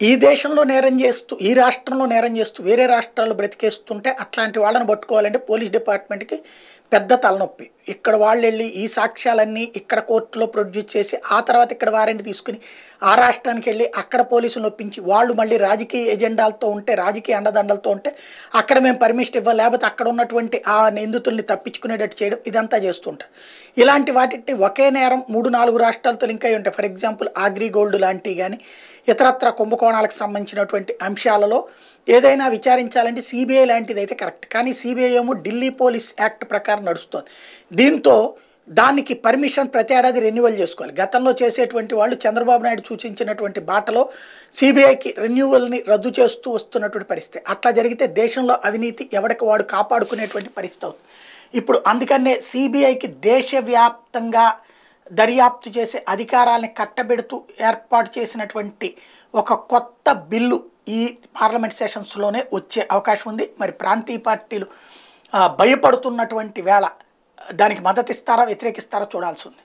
ఈ దేశంలో నేరం చేస్తూ ఈ రాష్ట్రంలో నేరం చేస్తూ వేరే రాష్ట్రాల్లో బ్రతికేస్తుంటే అట్లాంటి వాళ్ళని పట్టుకోవాలంటే పోలీస్ డిపార్ట్మెంట్కి పెద్ద తలనొప్పి. ఇక్కడ వాళ్ళు వెళ్ళి ఈ సాక్ష్యాలన్నీ ఇక్కడ కోర్టులో ప్రొడ్యూస్ చేసి ఆ తర్వాత ఇక్కడ వారెంట్ తీసుకుని ఆ రాష్ట్రానికి వెళ్ళి అక్కడ పోలీసులు ఒప్పించి వాళ్ళు మళ్ళీ రాజకీయ ఎజెండాలతో ఉంటే రాజకీయ అండదండలతో ఉంటే అక్కడ మేము పర్మిషన్ ఇవ్వాలి లేకపోతే అక్కడ ఉన్నటువంటి ఆ నిందితుల్ని తప్పించుకునేటట్టు చేయడం ఇదంతా చేస్తుంటారు ఇలాంటి వాటిని ఒకే నేరం మూడు నాలుగు రాష్ట్రాలతో లింక్ అయి ఉంటాయి ఫర్ ఎగ్జాంపుల్ ఆగ్రి గోల్డ్ లాంటివి కానీ ఇతరత్ర కోణాలకు సంబంధించినటువంటి అంశాలలో ఏదైనా విచారించాలంటే సిబిఐ లాంటిది అయితే కరెక్ట్. కానీ సిబిఐ ఏమో ఢిల్లీ పోలీస్ యాక్ట్ ప్రకారం నడుస్తుంది. దీంతో దానికి పర్మిషన్ ప్రతి ఏడాది రెన్యువల్ చేసుకోవాలి. గతంలో చేసేటువంటి వాళ్ళు చంద్రబాబు నాయుడు సూచించినటువంటి బాటలో సిబిఐకి రెన్యువల్ని రద్దు చేస్తూ వస్తున్నటువంటి పరిస్థితి. అట్లా జరిగితే దేశంలో అవినీతి ఎవరికి వాడు కాపాడుకునేటువంటి పరిస్థితి అవుతుంది. ఇప్పుడు అందుకనే సిబిఐకి దేశవ్యాప్తంగా దర్యాప్తు చేసే అధికారాలని కట్టబెడుతూ ఏర్పాటు చేసినటువంటి ఒక కొత్త బిల్లు ఈ పార్లమెంట్ సెషన్స్లోనే వచ్చే అవకాశం ఉంది. మరి ప్రాంతీయ పార్టీలు భయపడుతున్నటువంటి వేళ దానికి మద్దతిస్తారా వ్యతిరేకిస్తారా చూడాల్సి ఉంది.